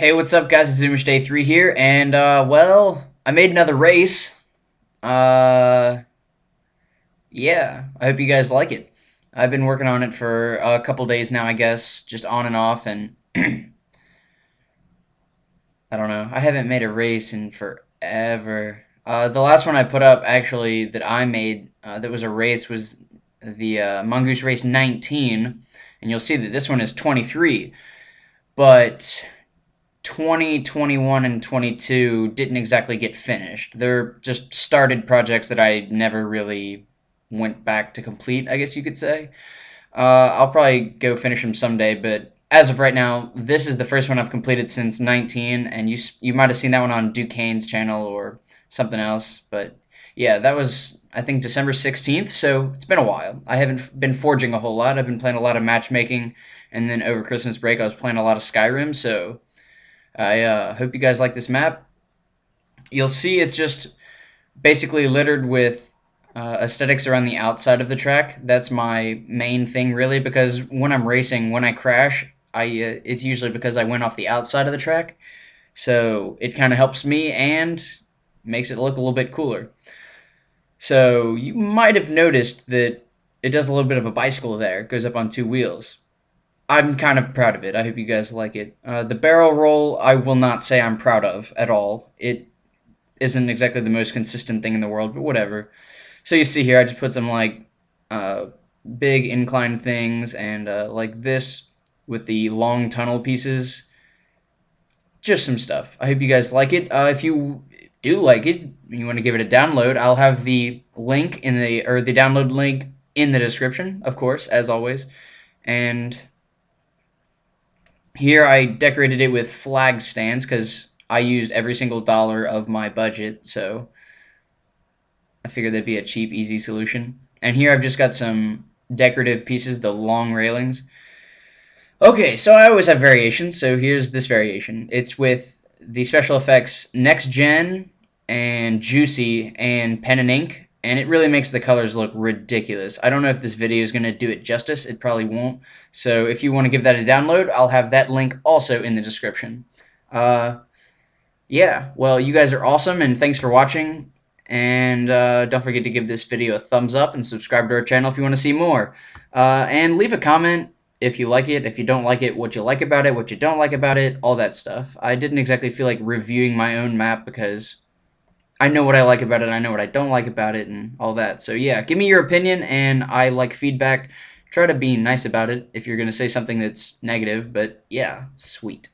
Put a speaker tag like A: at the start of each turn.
A: Hey, what's up, guys? It's Oomish Day 3 here, and, uh, well, I made another race. Uh, yeah, I hope you guys like it. I've been working on it for a couple days now, I guess, just on and off, and I don't know. I haven't made a race in forever. Uh, the last one I put up, actually, that I made, uh, that was a race, was the uh, Mongoose Race 19, and you'll see that this one is 23. But 20, 21, and 22 didn't exactly get finished. They're just started projects that I never really went back to complete, I guess you could say. Uh, I'll probably go finish them someday, but as of right now, this is the first one I've completed since 19, and you you might have seen that one on Duquesne's channel or something else, but yeah, that was I think December 16th, so it's been a while. I haven't been forging a whole lot. I've been playing a lot of matchmaking, and then over Christmas break I was playing a lot of Skyrim, so I uh, hope you guys like this map. You'll see it's just basically littered with uh, aesthetics around the outside of the track. That's my main thing, really, because when I'm racing, when I crash, I uh, it's usually because I went off the outside of the track. So it kind of helps me and makes it look a little bit cooler. So you might have noticed that it does a little bit of a bicycle there. It goes up on two wheels. I'm kind of proud of it. I hope you guys like it. Uh, the barrel roll, I will not say I'm proud of at all. It isn't exactly the most consistent thing in the world, but whatever. So you see here, I just put some like uh, big incline things and uh, like this with the long tunnel pieces. Just some stuff. I hope you guys like it. Uh, if you do like it, you want to give it a download, I'll have the link in the or the download link in the description, of course, as always. And here I decorated it with flag stands because I used every single dollar of my budget, so I figured that'd be a cheap, easy solution. And here I've just got some decorative pieces, the long railings. Okay, so I always have variations, so here's this variation. It's with the special effects Next Gen and Juicy and Pen and Ink, and it really makes the colors look ridiculous. I don't know if this video is going to do it justice. It probably won't. So if you want to give that a download, I'll have that link also in the description. Uh, yeah, well, you guys are awesome, and thanks for watching. And uh, don't forget to give this video a thumbs up and subscribe to our channel if you want to see more. Uh, and leave a comment if you like it, if you don't like it, what you like about it, what you don't like about it, all that stuff. I didn't exactly feel like reviewing my own map because I know what I like about it, I know what I don't like about it, and all that. So yeah, give me your opinion, and I like feedback. Try to be nice about it if you're going to say something that's negative, but yeah, sweet.